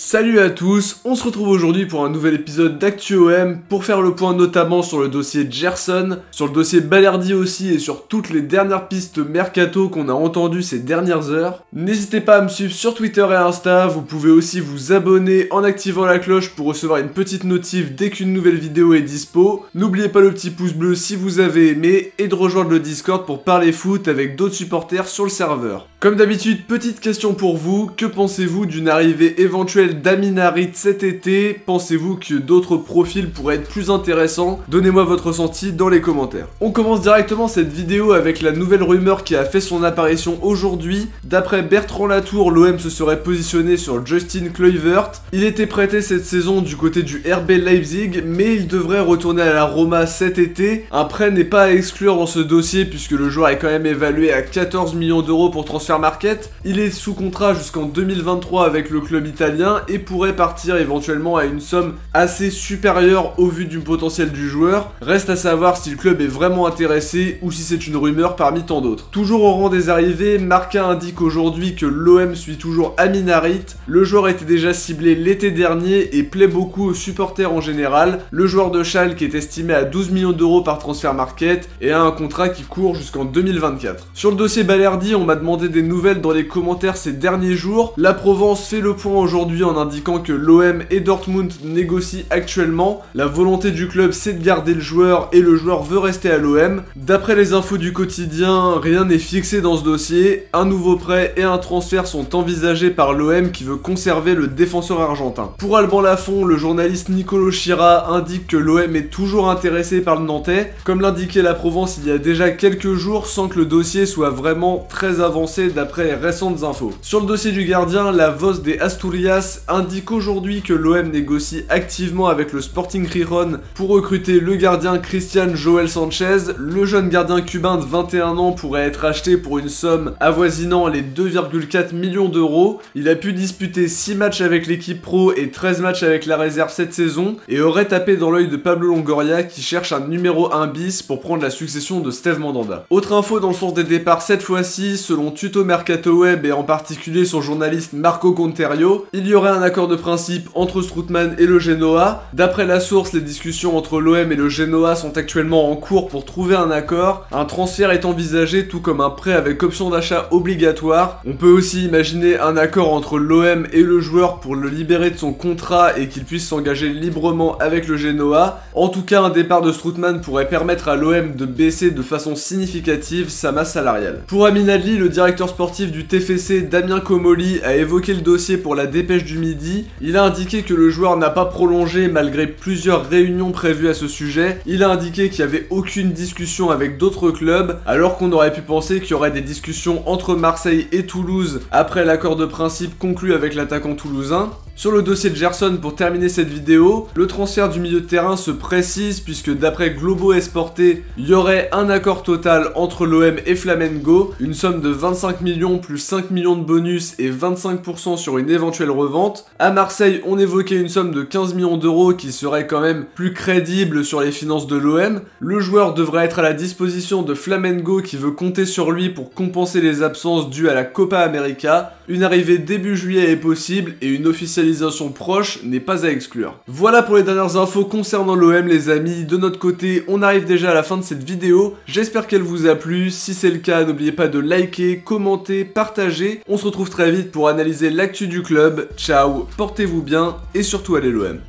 Salut à tous, on se retrouve aujourd'hui pour un nouvel épisode d'ActuOM pour faire le point notamment sur le dossier Gerson, sur le dossier Balerdi aussi et sur toutes les dernières pistes mercato qu'on a entendues ces dernières heures. N'hésitez pas à me suivre sur Twitter et Insta, vous pouvez aussi vous abonner en activant la cloche pour recevoir une petite notif dès qu'une nouvelle vidéo est dispo. N'oubliez pas le petit pouce bleu si vous avez aimé et de rejoindre le Discord pour parler foot avec d'autres supporters sur le serveur. Comme d'habitude, petite question pour vous, que pensez-vous d'une arrivée éventuelle d'Aminarit cet été Pensez-vous que d'autres profils pourraient être plus intéressants? Donnez-moi votre ressenti dans les commentaires. On commence directement cette vidéo avec la nouvelle rumeur qui a fait son apparition aujourd'hui. D'après Bertrand Latour, l'OM se serait positionné sur Justin Kluivert. Il était prêté cette saison du côté du RB Leipzig, mais il devrait retourner à la Roma cet été. Un prêt n'est pas à exclure dans ce dossier puisque le joueur est quand même évalué à 14 millions d'euros pour transfert market. Il est sous contrat jusqu'en 2023 avec le club italien et pourrait partir éventuellement à une somme assez supérieure au vu du potentiel du joueur. Reste à savoir si le club est vraiment intéressé ou si c'est une rumeur parmi tant d'autres. Toujours au rang des arrivées, Marca indique aujourd'hui que l'OM suit toujours Aminarit. Le joueur était déjà ciblé l'été dernier et plaît beaucoup aux supporters en général. Le joueur de Schalke est estimé à 12 millions d'euros par transfert market et a un contrat qui court jusqu'en 2024. Sur le dossier Balerdi, on m'a demandé des nouvelles dans les commentaires ces derniers jours. La Provence fait le point aujourd'hui en indiquant que l'OM et Dortmund négocient actuellement. La volonté du club c'est de garder le joueur et le joueur veut rester à l'OM. D'après les infos du quotidien, rien n'est fixé dans ce dossier. Un nouveau prêt et un transfert sont envisagés par l'OM qui veut conserver le défenseur argentin. Pour Alban Lafont, le journaliste Nicolo Chira indique que l'OM est toujours intéressé par le Nantais. Comme l'indiquait la Provence il y a déjà quelques jours sans que le dossier soit vraiment très avancé d'après récentes infos. Sur le dossier du gardien, la Voz des Asturias indique aujourd'hui que l'OM négocie activement avec le Sporting Riron pour recruter le gardien Christian Joel Sanchez. Le jeune gardien cubain de 21 ans pourrait être acheté pour une somme avoisinant les 2,4 millions d'euros. Il a pu disputer 6 matchs avec l'équipe pro et 13 matchs avec la réserve cette saison et aurait tapé dans l'œil de Pablo Longoria qui cherche un numéro 1 bis pour prendre la succession de Steve Mandanda. Autre info dans le sens des départs cette fois-ci, selon Tuto Mercato Web et en particulier son journaliste Marco Conterio, il y aurait un accord de principe entre Stroutman et le Genoa. D'après la source, les discussions entre l'OM et le Genoa sont actuellement en cours pour trouver un accord. Un transfert est envisagé tout comme un prêt avec option d'achat obligatoire. On peut aussi imaginer un accord entre l'OM et le joueur pour le libérer de son contrat et qu'il puisse s'engager librement avec le Genoa. En tout cas, un départ de Stroutman pourrait permettre à l'OM de baisser de façon significative sa masse salariale. Pour Amin Adli, le directeur sportif du TFC Damien Comoli a évoqué le dossier pour la dépêche du midi. Il a indiqué que le joueur n'a pas prolongé malgré plusieurs réunions prévues à ce sujet. Il a indiqué qu'il n'y avait aucune discussion avec d'autres clubs, alors qu'on aurait pu penser qu'il y aurait des discussions entre Marseille et Toulouse après l'accord de principe conclu avec l'attaquant toulousain. Sur le dossier de Gerson, pour terminer cette vidéo, le transfert du milieu de terrain se précise puisque d'après Globo Esporté, il y aurait un accord total entre l'OM et Flamengo, une somme de 25 millions plus 5 millions de bonus et 25% sur une éventuelle revente. À Marseille, on évoquait une somme de 15 millions d'euros qui serait quand même plus crédible sur les finances de l'OM. Le joueur devrait être à la disposition de Flamengo qui veut compter sur lui pour compenser les absences dues à la Copa América. Une arrivée début juillet est possible et une officialisation proche n'est pas à exclure. Voilà pour les dernières infos concernant l'OM les amis, de notre côté on arrive déjà à la fin de cette vidéo, j'espère qu'elle vous a plu, si c'est le cas n'oubliez pas de liker, commenter, partager, on se retrouve très vite pour analyser l'actu du club, ciao, portez-vous bien et surtout allez l'OM.